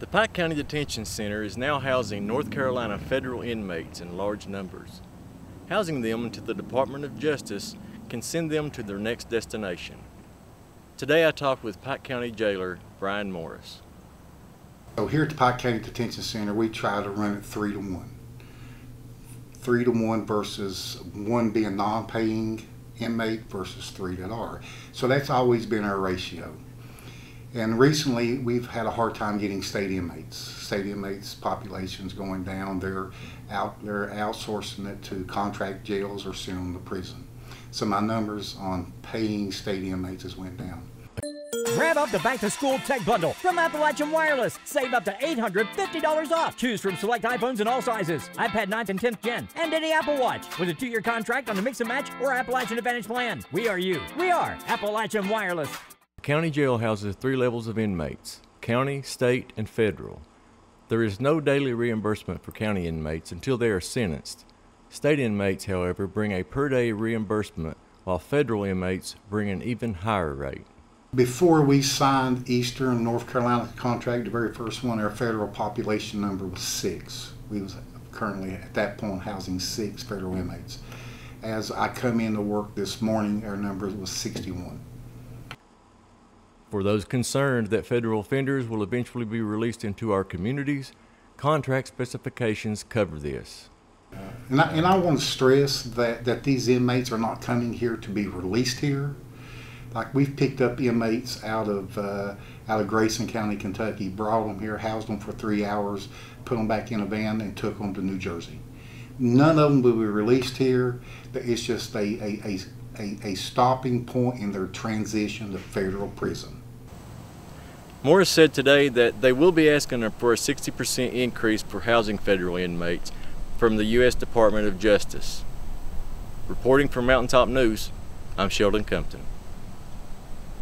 The Pike County Detention Center is now housing North Carolina federal inmates in large numbers. Housing them until the Department of Justice can send them to their next destination. Today I talked with Pike County Jailer Brian Morris. So here at the Pike County Detention Center, we try to run it three to one. Three to one versus one being non-paying inmate versus three that are. So that's always been our ratio. And recently, we've had a hard time getting state inmates. State inmates population's going down. They're out. They're outsourcing it to contract jails or them to prison. So my numbers on paying stadium mates has went down. Grab up the back to school tech bundle from Appalachian Wireless. Save up to $850 off. Choose from select iPhones in all sizes, iPad 9th and 10th gen, and any Apple Watch with a two year contract on the Mix and Match or Appalachian Advantage plan. We are you. We are Appalachian Wireless. County jail houses three levels of inmates county, state, and federal. There is no daily reimbursement for county inmates until they are sentenced. State inmates, however, bring a per day reimbursement, while federal inmates bring an even higher rate. Before we signed Eastern North Carolina contract, the very first one, our federal population number was six. We was currently at that point housing six federal inmates. As I come into work this morning, our number was 61. For those concerned that federal offenders will eventually be released into our communities, contract specifications cover this. And I, and I want to stress that, that these inmates are not coming here to be released here. Like we've picked up inmates out of uh, out of Grayson County, Kentucky, brought them here, housed them for three hours, put them back in a van, and took them to New Jersey. None of them will be released here. It's just a, a, a, a, a stopping point in their transition to federal prison. Morris said today that they will be asking for a 60% increase for housing federal inmates from the U.S. Department of Justice. Reporting for Mountaintop News, I'm Sheldon Compton.